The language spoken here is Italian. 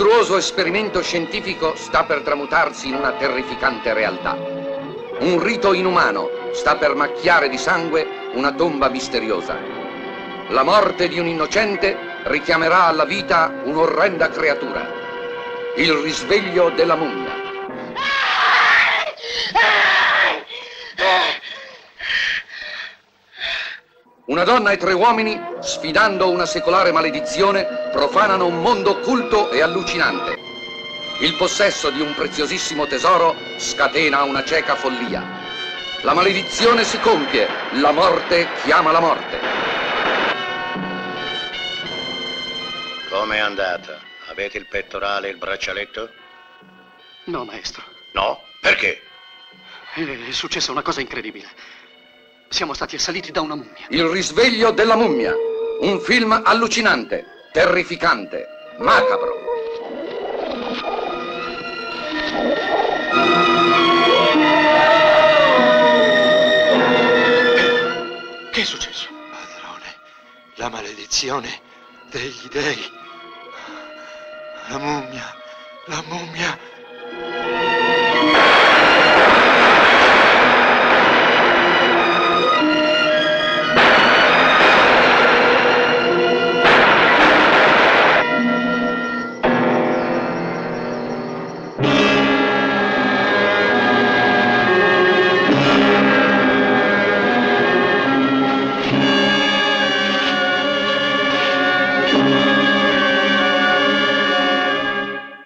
mostruoso esperimento scientifico sta per tramutarsi in una terrificante realtà. Un rito inumano sta per macchiare di sangue una tomba misteriosa. La morte di un innocente richiamerà alla vita un'orrenda creatura. Il risveglio della mummia. Una donna e tre uomini, sfidando una secolare maledizione, profanano un mondo occulto e allucinante. Il possesso di un preziosissimo tesoro scatena una cieca follia. La maledizione si compie, la morte chiama la morte. Come è andata? Avete il pettorale e il braccialetto? No, maestro. No? Perché? È successa una cosa incredibile. Siamo stati assaliti da una mummia. Il risveglio della mummia. Un film allucinante, terrificante, macabro. Che è successo? Padrone, la maledizione degli dei. La mummia, la mummia.